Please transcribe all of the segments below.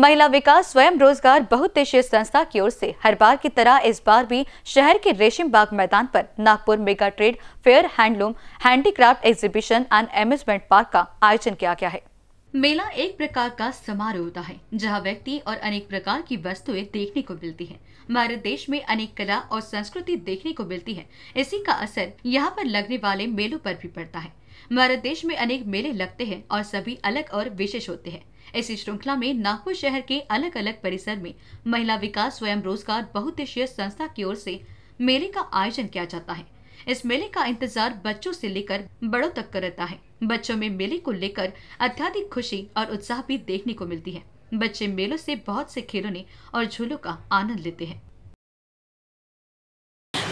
महिला विकास, स्वयं रोज़गार बहुद्देशीय संस्था की ओर से हर बार की तरह इस बार भी शहर के रेशम बाग मैदान पर Nagpur mega trade fair handloom handicraft exhibition and amusement park का आयोजन किया गया है। मेला एक प्रकार का समारोह होता है, जहाँ व्यक्ति और अनेक प्रकार की वस्तुएँ देखने को मिलती हैं। भारत देश में अनेक कला और संस्कृति देखने को मिलती है। इसी का असर यहाँ पर लगने वाले मेलों पर भी पड़ता है। भारत देश में अनेक मेले लगते हैं और सभी अलग और विशेष होते हैं। इसी श्रृंखला में नागपुर शहर के अलग अलग परिसर में महिला विकास स्वयं रोज़गार बहुद्देशीय संस्था की ओर से मेले का आयोजन किया जाता है। इस मेले का इंतज़ार बच्चों से लेकर बड़ों तक कर रहता है। बच्चों में मेले को लेकर अत्याधिक खुशी और उत्साह भी देखने को मिलती है। बच्चे मेलों से बहुत से खिलौने और झूलों का आनंद लेते हैं।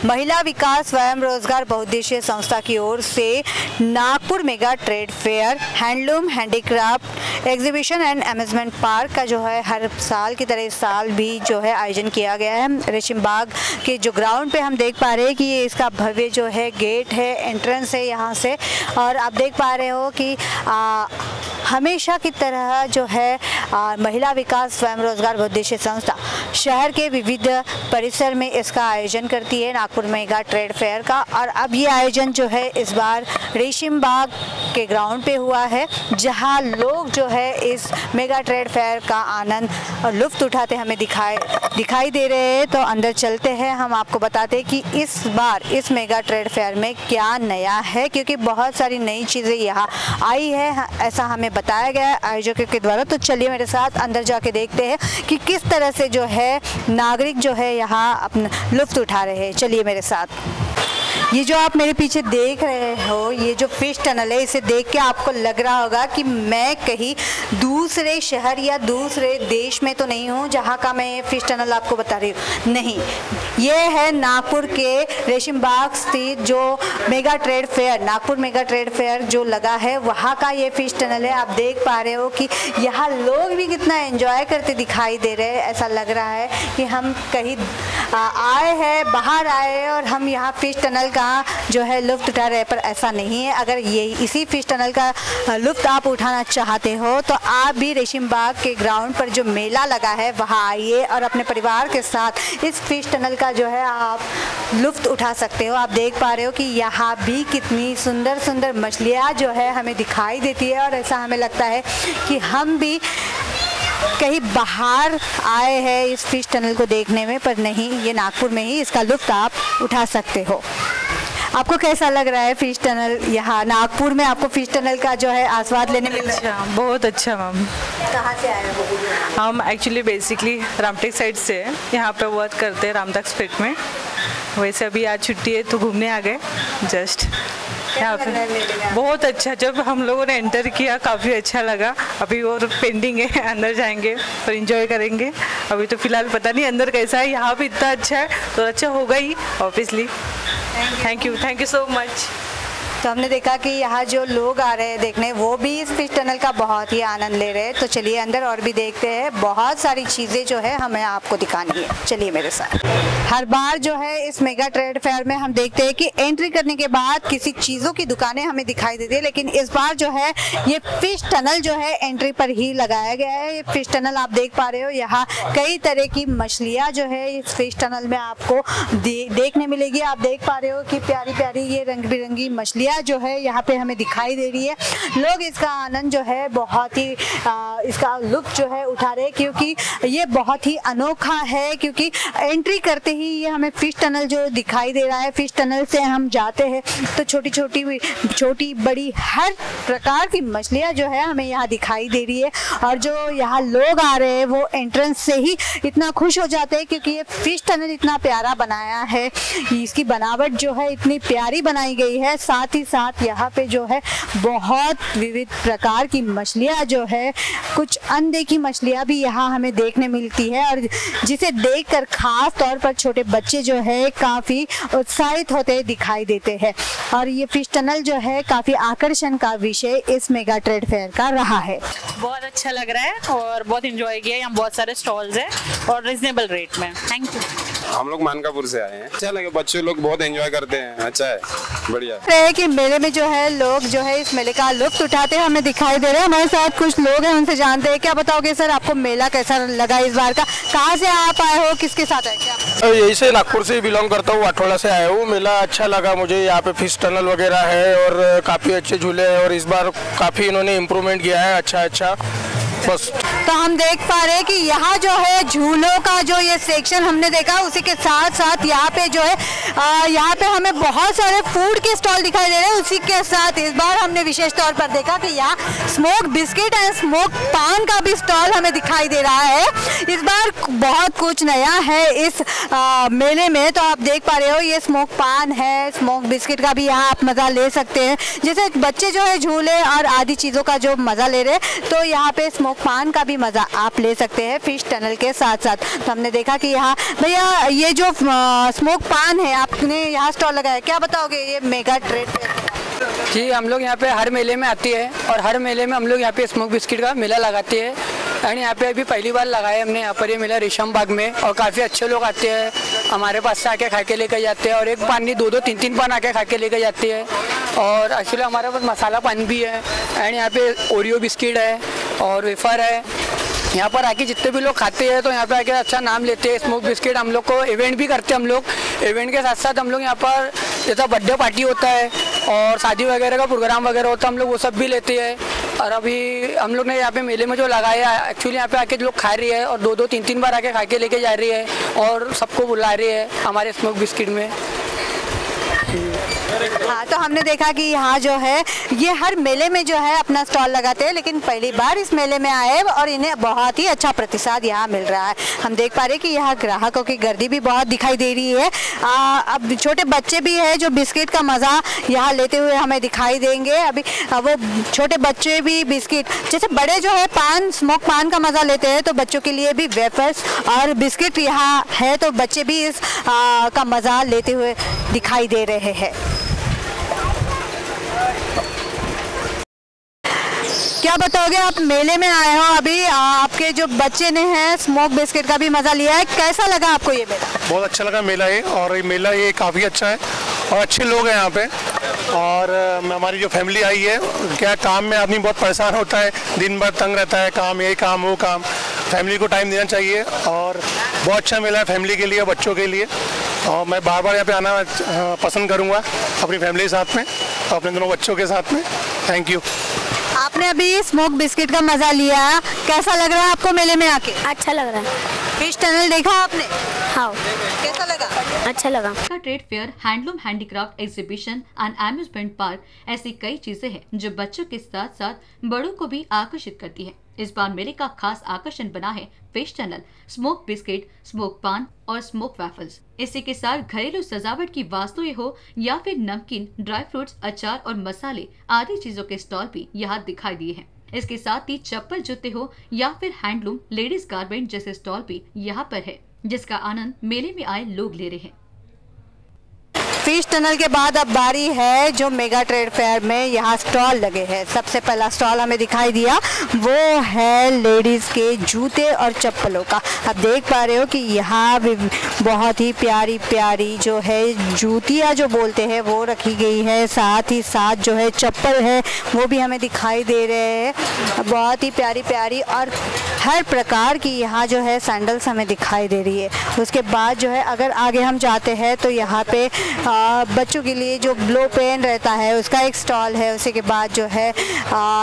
महिला विकास स्वयं रोज़गार बहुद्देशीय संस्था की ओर से Nagpur mega trade fair handloom handicraft exhibition and amusement park का जो है हर साल की तरह इस साल भी जो है आयोजन किया गया है। रेशिम बाग के जो ग्राउंड पे हम देख पा रहे हैं कि ये इसका भव्य जो है गेट है एंट्रेंस है यहाँ से। और आप देख पा रहे हो कि आ, हमेशा की तरह जो है महिला विकास स्वयं रोज़गार उद्देश्य संस्था शहर के विविध परिसर में इसका आयोजन करती है। नागपुर मेगा ट्रेड फेयर का और अब ये आयोजन जो है, इस बार रेशिम बाग के ग्राउंड पे हुआ है, जहाँ लोग जो है इस मेगा ट्रेड फेयर का आनंद और लुफ्त उठाते हमें दिखाए, दिखाई दे रहे हैं। तो अंदर चलते हैं, हम आपको बताते हैं कि इस बार इस मेगा ट्रेड फेयर में क्या नया है, क्योंकि बहुत सारी नई चीज़ें यहाँ आई है, ऐसा हमें बताया गया है आयोजकों के द्वारा। तो चलिए मेरे साथ अंदर जाके देखते हैं कि किस तरह से जो है नागरिक जो है यहाँ अपना लुफ्त उठा रहे हैं। चलिए मेरे साथ। ये जो आप मेरे पीछे देख रहे हो, ये जो फ़िश टनल है, इसे देख के आपको लग रहा होगा कि मैं कहीं दूसरे शहर या दूसरे देश में तो नहीं हूँ, जहाँ का मैं ये फ़िश टनल आपको बता रही हूँ। नहीं, ये है नागपुर के रेशम बाग स्थित जो mega trade fair Nagpur mega trade fair जो लगा है, वहाँ का ये फ़िश टनल है। आप देख पा रहे हो कि यहाँ लोग भी कितना एंजॉय करते दिखाई दे रहे हैं। ऐसा लग रहा है कि हम कहीं आए हैं, बाहर आए और हम यहाँ फ़िश टनल का जो है लुफ्त उठा रहे पर ऐसा नहीं है। अगर ये, इसी फ़िश टनल का लुफ्त आप उठाना चाहते हो तो आप भी रेशिम बाग के ग्राउंड पर जो मेला लगा है, वहाँ आइए और अपने परिवार के साथ इस फ़िश टनल का जो है आप लुफ्त उठा सकते हो। आप देख पा रहे हो कि यहाँ भी कितनी सुंदर सुंदर मछलियाँ जो है हमें दिखाई देती है और ऐसा हमें लगता है कि हम भी कहीं बाहर आए हैं इस फ़िश टनल को देखने में पर नहीं ये नागपुर में ही इसका लुफ्त आप उठा सकते हो। आपको कैसा लग रहा है फ़िश टनल यहाँ नागपुर में आपको फ़िश टनल का जो है आस्वाद लेने में अच्छा बहुत अच्छा मैम कहाँ से आए हो? हम एक्चुअली बेसिकली रामटेक साइड से यहाँ पे वर्क करते हैं रामटेक स्ट्रीट में। वैसे अभी आज छुट्टी है तो घूमने आ गए जस्ट यहाँ पे बहुत अच्छा जब हम लोगों ने एंटर किया काफ़ी अच्छा लगा। अभी और पेंडिंग है अंदर जाएँगे और इन्जॉय करेंगे। अभी तो फ़िलहाल पता नहीं अंदर कैसा है यहाँ भी इतना अच्छा है तो अच्छा होगा ही obviously thank you thank you so much तो हमने देखा कि यहाँ जो लोग आ रहे हैं देखने, वो भी इस फ़िश टनल का बहुत ही आनंद ले रहे हैं। तो चलिए अंदर और भी देखते हैं। बहुत सारी चीज़ें जो है हमें आपको दिखानी है। चलिए मेरे साथ। हर बार जो है इस मेगा ट्रेड फेयर में हम देखते हैं कि एंट्री करने के बाद किसी चीज़ों की दुकानें हमें दिखाई देती है, लेकिन इस बार जो है ये फ़िश टनल जो है एंट्री पर ही लगाया गया है। ये फ़िश टनल आप देख पा रहे हो, यहाँ कई तरह की मछलियाँ जो है इस फ़िश टनल में आपको देखने मिलेगी। आप देख पा रहे हो कि प्यारी प्यारी ये रंग बिरंगी मछलियाँ मछलियाँ जो है यहाँ पे हमें दिखाई दे रही है। लोग इसका आनंद जो है बहुत ही आ, इसका लुत्फ जो है उठा रहे क्योंकि ये बहुत ही अनोखा है क्योंकि एंट्री करते ही ये हमें फ़िश टनल जो दिखाई दे रहा है फ़िश टनल से हम जाते हैं तो छोटी छोटी छोटी बड़ी हर प्रकार की मछलियाँ जो है हमें यहाँ दिखाई दे रही है और जो यहाँ लोग आ रहे हैं वो एंट्रेंस से ही इतना खुश हो जाते हैं क्योंकि ये फ़िश टनल इतना प्यारा बनाया है। इसकी बनावट जो है इतनी प्यारी बनाई गई है साथ ही साथ यहाँ पे जो है बहुत विविध प्रकार की मछलियाँ जो है, कुछ अनदेखी मछलियाँ भी यहाँ हमें देखने मिलती है और जिसे देखकर खास तौर पर छोटे बच्चे जो है काफ़ी उत्साहित होते दिखाई देते हैं। और ये फ़िश टनल जो है काफ़ी आकर्षण का विषय इस मेगा ट्रेड फेयर का रहा है। बहुत अच्छा लग रहा है और बहुत इंजॉय किया यहाँ बहुत सारे स्टॉल्स है और रिजनेबल रेट में। थैंक यू हम लोग मानकापुर से आए हैं। अच्छा लगे बच्चे लोग बहुत एंजॉय करते हैं। अच्छा है बढ़िया। रहे कि मेले में जो है लोग जो है इस मेले का लुत्फ उठाते हैं हमें दिखाई दे रहे हैं। हमारे साथ कुछ लोग हैं उनसे जानते हैं। क्या बताओगे सर आपको मेला कैसा लगा इस बार का? कहाँ से आप आए हो? किसके साथ आए? क्या? तो यही से नागपुर से बिलोंग करता हूँ अठोला से आया हूँ। मेला अच्छा लगा मुझे। यहाँ पे फ़िश टनल वगैरह है और काफ़ी अच्छे झूले हैं और इस बार काफ़ी इन्होंने इम्प्रूवमेंट किया है। अच्छा अच्छा। बस तो हम देख पा रहे हैं कि यहाँ जो है झूलों का जो ये सेक्शन हमने देखा, उसी के साथ साथ यहाँ पे जो है यहाँ पे हमें बहुत सारे फ़ूड के स्टॉल दिखाई दे रहे हैं। उसी के साथ इस बार हमने विशेष तौर पर देखा कि यहाँ स्मोक बिस्किट एंड स्मोक पान का भी स्टॉल हमें दिखाई दे रहा है। इस बार बहुत कुछ नया है इस मेले में। तो आप देख पा रहे हो, ये स्मोक पान है स्मोक बिस्किट का भी यहाँ आप मज़ा ले सकते हैं। जैसे बच्चे जो है झूले और आदि चीज़ों का जो मज़ा ले रहे हैं तो यहाँ पे स्मोक पान का भी मज़ा आप ले सकते हैं फ़िश टनल के साथ साथ तो हमने देखा कि यहाँ, भैया, ये जो स्मोक पान है, आपने यहाँ स्टॉल लगाया क्या बताओगे, ये मेगा ट्रेड जी, हम लोग यहाँ पे हर मेले में आती है, और हर मेले में हम लोग यहाँ पे स्मोक बिस्किट का मेला लगाते हैं। एंड यहाँ पे अभी पहली बार लगाया हमने यहाँ पर ये मेला, रेशम बाग में, और काफ़ी अच्छे लोग आते हैं। हमारे पास से आके खा के लेकर जाते हैं, और एक पान दो दो तीन तीन पान आके खा के लेकर जाते हैं। और एक्चुअली हमारे पास मसाला पान भी है, एंड यहाँ पे ओरियो बिस्किट है और वेफर है। यहाँ पर आके जितने भी लोग खाते हैं तो यहाँ पे आके अच्छा नाम लेते हैं। स्मोक बिस्किट हम लोग को इवेंट भी करते हैं हम लोग। इवेंट के साथ साथ हम लोग यहाँ पर जैसा बर्थडे पार्टी होता है और शादी वगैरह का प्रोग्राम वगैरह होता है, हम लोग वो सब भी लेते हैं। और अभी हम लोग ने यहाँ पे मेले में जो लगाया है एक्चुअली यहाँ पे आके लोग खा रही है और दो दो तीन तीन बार आके खा के लेके जा रही है और सबको बुला रही है हमारे स्मोक बिस्किट में। हाँ तो हमने देखा कि यहाँ जो है ये हर मेले में जो है अपना स्टॉल लगाते हैं लेकिन पहली बार इस मेले में आए और इन्हें बहुत ही अच्छा प्रतिसाद यहाँ मिल रहा है। हम देख पा रहे हैं कि यहाँ ग्राहकों की गर्दी भी बहुत दिखाई दे रही है। आ, अब छोटे बच्चे भी है जो बिस्किट का मज़ा यहाँ लेते हुए हमें दिखाई देंगे। अभी वो छोटे बच्चे भी बिस्किट जैसे बड़े जो है पान स्मोक पान का मज़ा लेते हैं तो बच्चों के लिए भी वेफर्स और बिस्किट यहाँ है तो बच्चे भी इस आ, का मज़ा लेते हुए दिखाई दे रहे हैं। क्या बताओगे, आप मेले में आए हो अभी, आपके जो बच्चे ने हैं स्मोक बिस्किट का भी मज़ा लिया है। कैसा लगा आपको ये मेला? बहुत अच्छा लगा मेला ये, और ये मेला ये काफ़ी अच्छा है, और अच्छे लोग हैं यहाँ पे, और हमारी जो फैमिली आई है, क्या काम में आदमी बहुत परेशान होता है, दिन भर तंग रहता है, काम ये काम, वो काम फैमिली को टाइम देना चाहिए, और बहुत अच्छा मेला है फैमिली के लिए बच्चों के लिए, और मैं बार बार यहाँ पे आना पसंद करूँगा अपनी फैमिली के साथ में। अपने दोनों बच्चों के साथ में। थैंक यू आपने अभी स्मोक बिस्किट का मज़ा लिया। कैसा लग रहा है आपको मेले में आके? अच्छा लग रहा है। फ़िश टनल देखा आपने? हाँ। कैसा लगा? अच्छा लगा। Trade fair handloom handicraft exhibition and amusement park ऐसी कई चीज़ें हैं जो बच्चों के साथ साथ बड़ों को भी आकर्षित करती है। इस बार मेले का खास आकर्षण बना है fish tunnel smoke biscuit smoke paan और स्मोक वैफल्स इसी के साथ घरेलू सजावट की वास्तुएँ हो या फिर नमकीन, ड्राई फ्रूट्स, अचार और मसाले आदि चीज़ों के स्टॉल भी यहाँ दिखाई दिए हैं। इसके साथ ही चप्पल जूते हो या फिर हैंडलूम, लेडीज़ गार्मेंट जैसे स्टॉल भी यहाँ पर है, जिसका आनंद मेले में आए लोग ले रहे हैं। फ़िश टनल के बाद अब बारी है जो मेगा ट्रेड फेयर में यहाँ स्टॉल लगे हैं। सबसे पहला स्टॉल हमें दिखाई दिया, वो है लेडीज़ के जूते और चप्पलों का। अब देख पा रहे हो कि यहाँ भी बहुत ही प्यारी प्यारी जो है जूतियाँ जो बोलते हैं, वो रखी गई है। साथ ही साथ जो है चप्पल है, वो भी हमें दिखाई दे रहे हैं। बहुत ही प्यारी प्यारी और हर प्रकार की यहाँ जो है सैंडल्स हमें दिखाई दे रही है। उसके बाद जो है अगर आगे हम जाते हैं तो यहाँ पे आ, बच्चों के लिए जो ब्लो पेन रहता है उसका एक स्टॉल है उसी के बाद जो है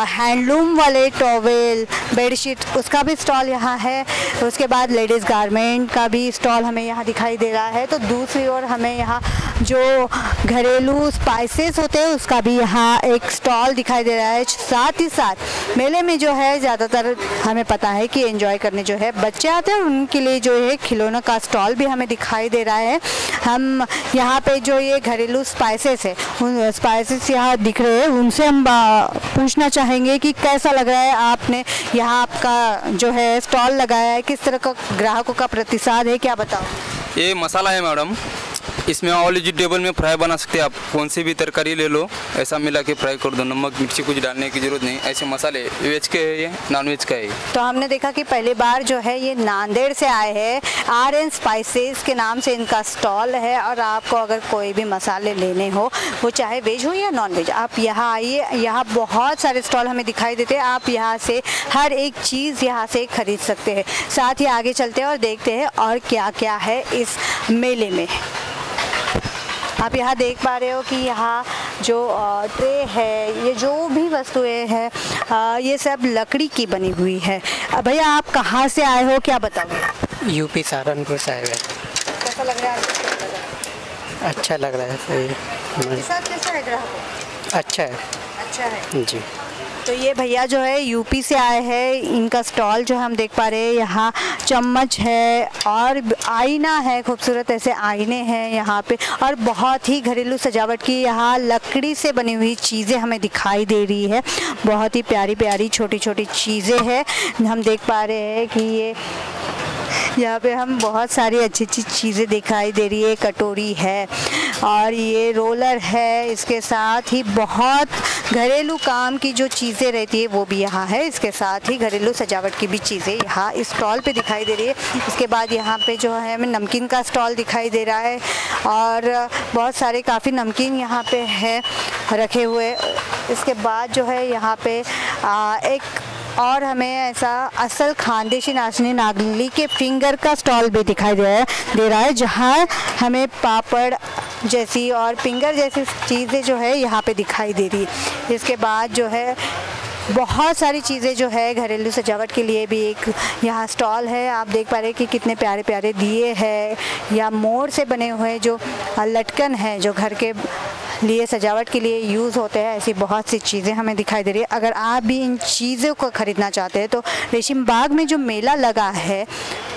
हैंडलूम वाले टॉवेल बेडशीट उसका भी स्टॉल यहाँ है। उसके बाद लेडीज़ गारमेंट का भी स्टॉल हमें यहाँ दिखाई दे रहा है। तो दूसरी ओर हमें यहाँ जो घरेलू स्पाइसेस होते हैं, उसका भी यहाँ एक स्टॉल दिखाई दे रहा है। साथ ही साथ मेले में जो है, ज़्यादातर हमें पता है कि एंजॉय करने जो है, बच्चे आते हैं उनके लिए जो है खिलौनों का स्टॉल भी हमें दिखाई दे रहा है। हम यहाँ पे जो ये घरेलू स्पाइसेस है, उन स्पाइसेस यहाँ दिख रहे हैं। उनसे हम पूछना चाहेंगे कि कैसा लग रहा है? आपने यहाँ आपका जो है स्टॉल लगाया है, किस तरह का ग्राहकों का प्रतिसाद है? क्या बताओ? ये मसाला है, मैडम। इसमें ऑल वेजिटेबल में फ्राई बना सकते हैं आप। कौन सी भी तरकारी ले लो, ऐसा मिला के फ्राई कर दो। नमक, मिर्ची कुछ डालने की ज़रूरत नहीं। ऐसे मसाले वेज के है ये? नॉन वेज का है तो हमने देखा कि पहली बार जो है ये नांदेड़ से आए हैं। आर एन स्पाइसेस के नाम से इनका स्टॉल है और आपको अगर कोई भी मसाले लेने हो, वो चाहे वेज हो या नॉन वेज आप यहाँ आइए। यहाँ बहुत सारे स्टॉल हमें दिखाई देते हैं। आप यहाँ से हर एक चीज़ यहाँ से खरीद सकते हैं। साथ ही आगे चलते हैं और देखते हैं और क्या क्या है इस मेले में। आप यहाँ देख पा रहे हो कि यहाँ जो ट्रे है ये जो भी वस्तुएँ हैं ये सब लकड़ी की बनी हुई है। भैया आप कहाँ से आए हो क्या बताओगे? यूपी सहारनपुर से आए हुए कैसा लग रहा है? अच्छा लग रहा है सही है। अच्छा है। अच्छा है। जी। तो ये भैया जो है यूपी से आए हैं। इनका स्टॉल जो हम देख पा रहे हैं, यहाँ चम्मच है और आईना है, खूबसूरत ऐसे आईने हैं यहाँ पे। और बहुत ही घरेलू सजावट की यहाँ लकड़ी से बनी हुई चीज़ें हमें दिखाई दे रही है। बहुत ही प्यारी प्यारी छोटी छोटी चीज़ें हैं। हम देख पा रहे हैं कि ये यहाँ पे हम बहुत सारी अच्छी अच्छी चीज़ें दिखाई दे रही है। कटोरी है और ये रोलर है। इसके साथ ही बहुत घरेलू काम की जो चीज़ें रहती है वो भी यहाँ है। इसके साथ ही घरेलू सजावट की भी चीज़ें यहाँ स्टॉल पे दिखाई दे रही है। इसके बाद यहाँ पे जो है हमें नमकीन का स्टॉल दिखाई दे रहा है और बहुत सारे काफ़ी नमकीन यहाँ पे है रखे हुए। इसके बाद जो है यहाँ पे आ, एक और हमें ऐसा असल खानदेशी नाचनी नागली के फिंगर का स्टॉल भी दिखाई दे रहा है, दे रहा है, जहाँ हमें पापड़ जैसी और फिंगर जैसी चीज़ें जो है यहाँ पे दिखाई दे रही है। इसके बाद जो है, बहुत सारी चीज़ें जो है घरेलू सजावट के लिए भी एक यहाँ स्टॉल है। आप देख पा रहे हैं कि कितने प्यारे प्यारे दिए हैं, या मोर से बने हुए जो लटकन है, जो घर के लिए, सजावट के लिए यूज़ होते हैं, ऐसी बहुत सी चीज़ें हमें दिखाई दे रही है। अगर आप भी इन चीज़ों को ख़रीदना चाहते हैं तो रेशम बाग में जो मेला लगा है,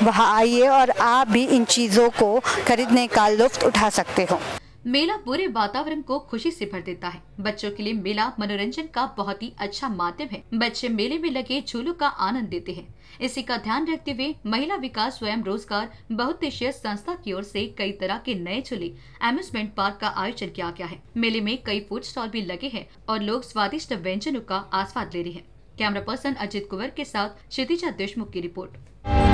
वहाँ आइए और आप भी इन चीज़ों को खरीदने का लुफ्त उठा सकते हो। मेला पूरे वातावरण को खुशी से भर देता है। बच्चों के लिए मेला मनोरंजन का बहुत ही अच्छा माध्यम है। बच्चे मेले में लगे झूलों का आनंद देते हैं। इसी का ध्यान रखते हुए महिला विकास स्वयं रोज़गार बहुद्देशीय संस्था की ओर से कई तरह के नए झूले एम्यूजमेंट पार्क का आयोजन किया गया है। मेले में कई फ़ूड स्टॉल भी लगे हैं और लोग स्वादिष्ट व्यंजनों का आस्वाद ले रहे हैं। कैमरा पर्सन अजित कुंवर के साथ क्षितिजा देशमुख की रिपोर्ट।